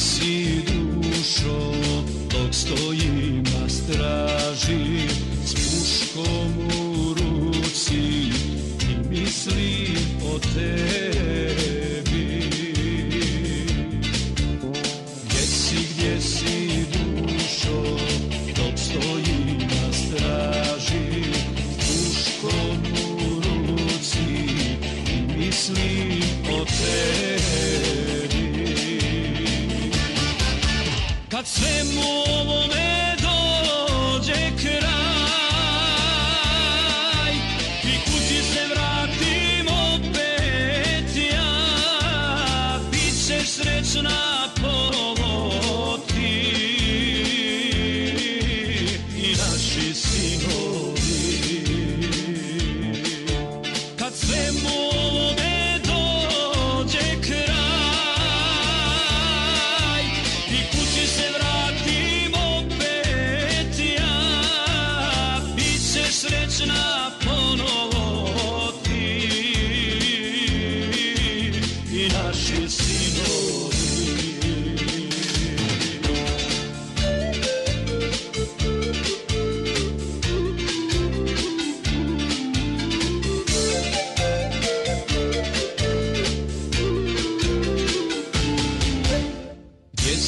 si dušo dok stojim kad svemu ovome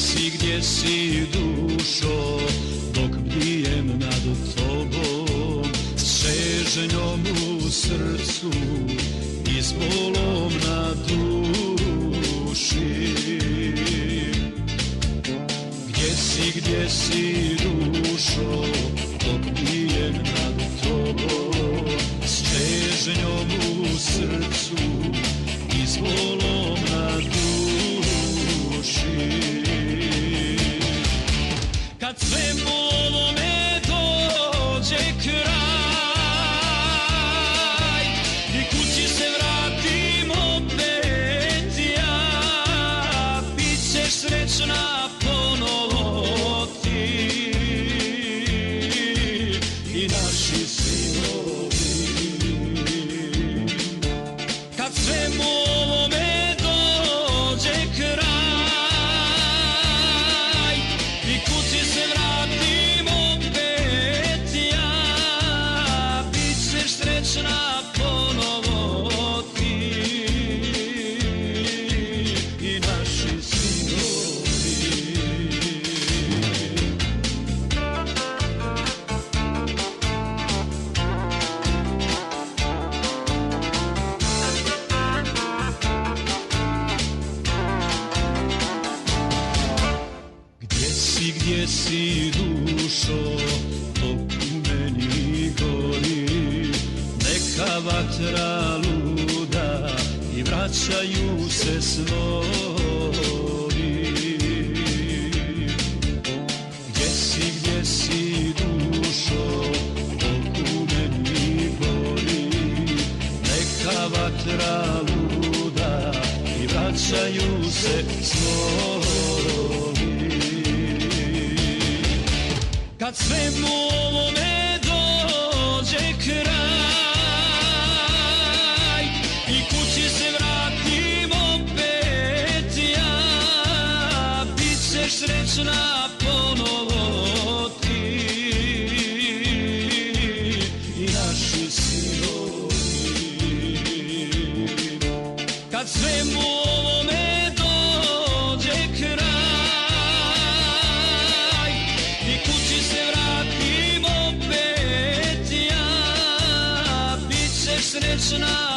si, gdje si dušo, dok bijem nad tobom, s žežnjom u srcu i s bolom na duši. Gdje si, gdje si dušo, dok bijem nad tobom, s žežnjom u srcu i s si dušo, dok u meni gori. Neka vatra luda i vraćaju se snovi Gdje si, gdje si dušo, dok u meni gori. Neka vatra luda i vraćaju se snovi kad svemu ovome dođe kraj i kući se vratim opet ja bit ćeš srećna ponovo ti. I naši sinovi. Kad svemu ćeš srećna